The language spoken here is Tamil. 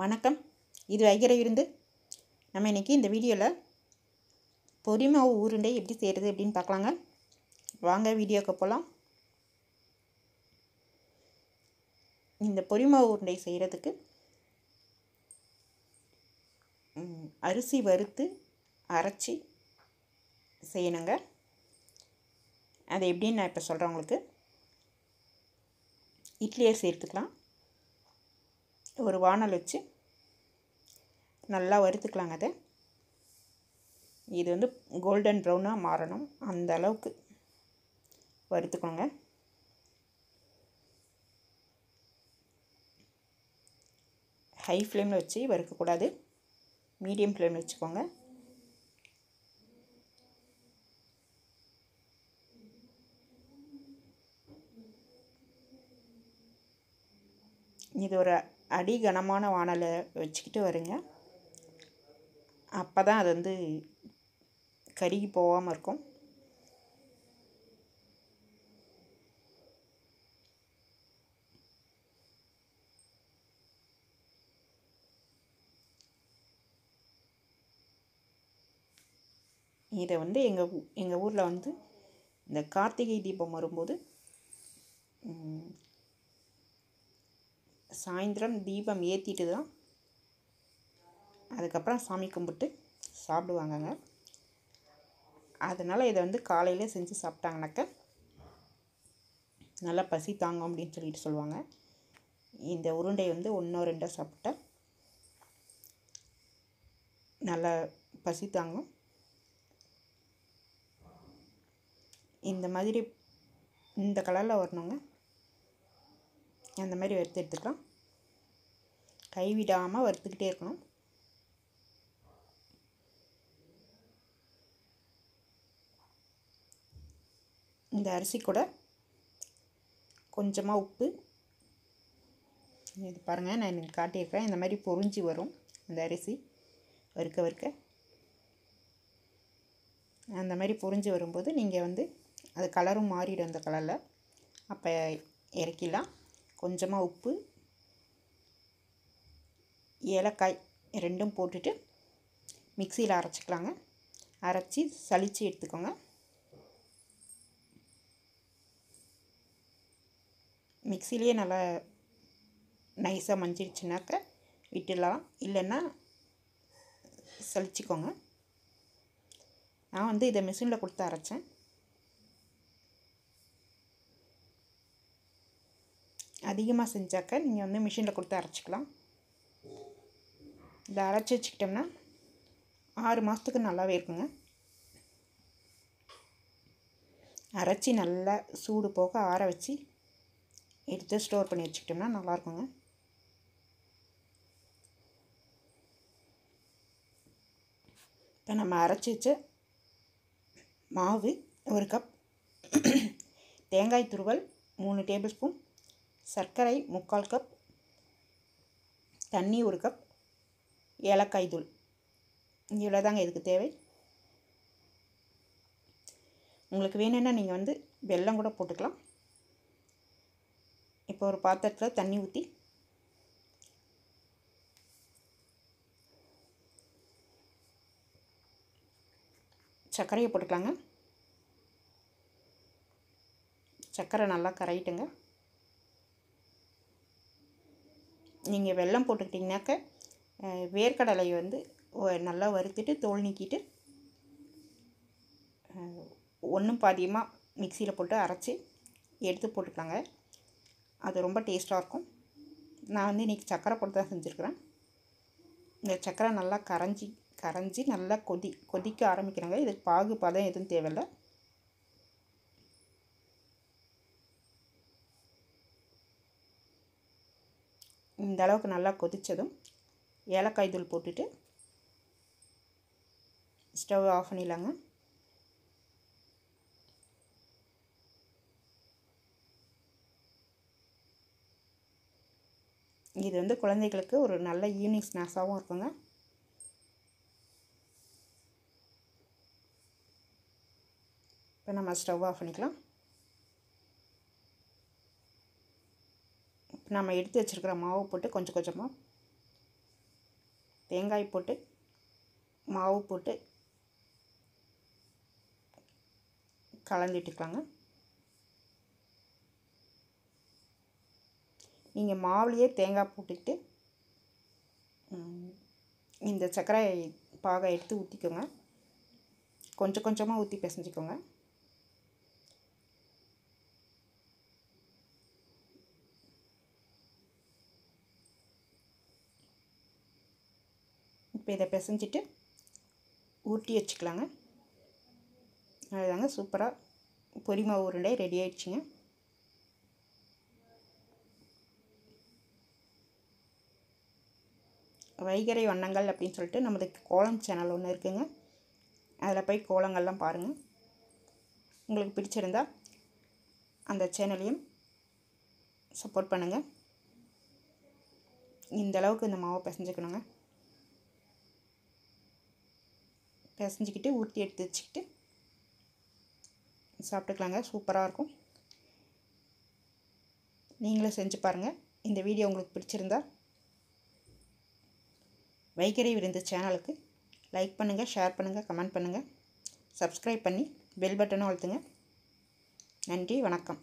வணக்கம். இது ஐயரை விருந்து. நம்ம இன்றைக்கி இந்த வீடியோவில் பொரிமாவு உருண்டை எப்படி செய்கிறது அப்படின்னு பார்க்கலாங்க. வாங்க வீடியோக்கு போகலாம் இந்த பொரிமாவு உருண்டை செய்கிறதுக்கு அரிசி வறுத்து அரைச்சி செய்யணுங்க. அது எப்படின்னு நான் இப்போ சொல்கிறேன் உங்களுக்கு. இட்லியை சேர்த்துக்கலாம். ஒரு வானல் வச்சு நல்லா வறுத்துக்கலாங்க அதை. இது வந்து கோல்டன் ப்ரௌனாக மாறணும். அந்த அளவுக்கு வறுத்துக்கோங்க ஹை ஃப்ளேமில் வச்சு வறுக்கக்கூடாது. மீடியம் ஃப்ளேமில் வச்சுக்கோங்க. இது ஒரு அடி கனமான வானலை வச்சுக்கிட்டு வருங்க. அப்போ தான் அது வந்து கருகி போகாமல் இருக்கும். இதை வந்து எங்கள் எங்கள் ஊரில் வந்து இந்த கார்த்திகை தீபம் வரும்போது சாயந்தரம் தீபம் ஏற்றிட்டு தான் அதுக்கப்புறம் சாமி கும்பிட்டு சாப்பிடுவாங்கங்க. அதனால் இதை வந்து காலையிலே செஞ்சு சாப்பிட்டாங்கனாக்க நல்லா பசி தாங்கும் அப்படின்னு சொல்லிட்டு சொல்லுவாங்க. இந்த உருண்டை வந்து ஒன்றோ ரெண்டோ சாப்பிட்டா நல்லா பசி தாங்கும். இந்த மாதிரி இந்த கலரில் வரணுங்க. அந்த மாதிரி வறுத்து எடுத்துக்கலாம். கைவிடாமல் வறுத்துக்கிட்டே இருக்கணும். இந்த அரிசி கூட கொஞ்சமாக உப்பு. இது பாருங்கள் நான் எனக்கு காட்டியிருக்கேன். இந்த மாதிரி பொறிஞ்சி வரும் அந்த அரிசி. வறுக்க வறுக்க. அந்த மாதிரி பொறிஞ்சு வரும்போது நீங்கள் வந்து அது கலரும் மாறிடும் அந்த கலரில் அப்போ இறக்கிடலாம். கொஞ்சமாக உப்பு ஏலக்காய் ரெண்டும் போட்டுட்டு மிக்சியில் அரைச்சிக்கலாங்க. அரைச்சி சலித்து எடுத்துக்கோங்க. மிக்சிலேயே நல்லா நைஸாக மஞ்சிடுச்சுனாக்க விட்டுடலாம். இல்லைன்னா சலிச்சிக்கோங்க நான் வந்து இதை மிஷினில் கொடுத்து அரைச்சேன். அதிகமாக செஞ்சாக்க நீங்கள் வந்து மிஷினில் கொடுத்து அரைச்சிக்கலாம். இதை அரைச்சி வச்சுக்கிட்டோம்னா ஆறு மாதத்துக்கு நல்லாவே இருக்குங்க. அரைச்சி நல்லா சூடு போக ஆற வச்சு எடுத்து ஸ்டோர் பண்ணி வச்சுக்கிட்டோம்னா நல்லாயிருக்குங்க இப்போ நம்ம அரைச்சி வச்ச மாவு ஒரு கப் தேங்காய் துருவல் மூணு டேபிள் ஸ்பூன் சர்க்கரை முக்கால் கப் தண்ணி ஒரு கப் ஏலக்காய் தூள். இவ்வளோ தாங்க இதுக்கு தேவை. உங்களுக்கு வேணும்னா நீங்கள் வந்து வெல்லம் கூட போட்டுக்கலாம். இப்போ ஒரு பாத்திரத்தில் தண்ணி ஊற்றி சர்க்கரையை போட்டுக்கலாங்க. சர்க்கரை நல்லா கரையிட்டுங்க. நீங்கள் வெல்லம் போட்டுக்கிட்டிங்கனாக்க வேர்க்கடலையை வந்து நல்லா வறுத்துட்டு தோல் நீக்கிட்டு ஒன்றும் பாதியமாக மிக்சியில் போட்டு அரைச்சி எடுத்து போட்டுக்கலாங்க. அது ரொம்ப டேஸ்ட்டாக இருக்கும். நான் வந்து இன்றைக்கி சக்கரை போட்டு தான் செஞ்சுருக்கிறேன். இந்த சக்கரை நல்லா கரைஞ்சி கரைஞ்சி நல்லா கொதி கொதிக்க ஆரம்பிக்கிறாங்க. இதுக்கு பாகு பதம் எதுவும் தேவையில்லை. இந்த அளவுக்கு நல்லா கொதித்ததும் ஏலக்காய் தூள் போட்டுட்டு ஸ்டவ் ஆஃப் பண்ணிடலாங்க. இது வந்து குழந்தைகளுக்கு ஒரு நல்ல ஈவினிங் ஸ்நாக்ஸாகவும் இருக்குங்க. இப்போ நம்ம ஸ்டவ் ஆஃப் பண்ணிக்கலாம். நம்ம எடுத்து வச்சுருக்கிற மாவு போட்டு கொஞ்சம் கொஞ்சமாக தேங்காய் போட்டு மாவு போட்டு கலந்துட்டுக்கலாங்க. நீங்கள் மாவுலேயே தேங்காய் போட்டுக்கிட்டு இந்த சர்க்கரை பாகை எடுத்து ஊற்றிக்கோங்க கொஞ்சம் கொஞ்சமாக ஊற்றி பிசைஞ்சிக்கோங்க. இப்போ இதை பிசைஞ்சிட்டு ஊட்டி வச்சுக்கலாங்க. அதுதாங்க சூப்பராக பொரிமா உருண்டை ரெடி ஆயிடுச்சுங்க. வைகரை வண்ணங்கள் அப்படின்னு சொல்லிட்டு நமது கோலம் சேனல் ஒன்று இருக்குங்க. அதில் போய் கோலங்கள்லாம் பாருங்கள் உங்களுக்கு பிடிச்சிருந்தா அந்த சேனலையும் சப்போர்ட் பண்ணுங்கள் இந்த அளவுக்கு இந்த மாவை பிசைஞ்சுக்கணுங்க. பிசைஞ்சிக்கிட்டு ஊற்றி எடுத்து வச்சுக்கிட்டு சாப்பிட்டுக்கலாங்க சூப்பராக இருக்கும். நீங்களும் செஞ்சு பாருங்கள் இந்த வீடியோ உங்களுக்கு பிடிச்சிருந்தா வைகரை விருந்து சேனலுக்கு லைக் பண்ணுங்கள் ஷேர் பண்ணுங்கள் கமெண்ட் பண்ணுங்கள் சப்ஸ்கிரைப் பண்ணி பெல் பட்டனும் அழுத்துங்க. நன்றி வணக்கம்.